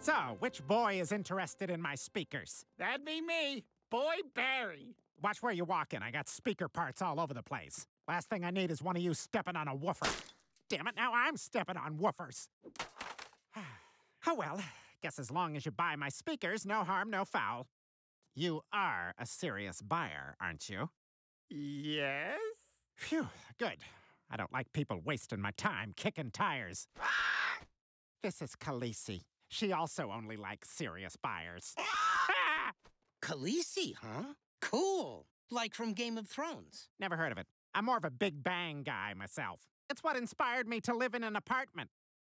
So, which boy is interested in my speakers? That'd be me, Boy Barry. Watch where you're walking. I got speaker parts all over the place. Last thing I need is one of you stepping on a woofer. Damn it, now I'm stepping on woofers. oh well, guess as long as you buy my speakers, no harm, no foul. You are a serious buyer, aren't you? Yes? Phew, good. I don't like people wasting my time kicking tires. Ah! This is Khaleesi. She also only likes serious buyers. Khaleesi, huh? Cool. Like from Game of Thrones. Never heard of it. I'm more of a Big Bang guy myself. It's what inspired me to live in an apartment.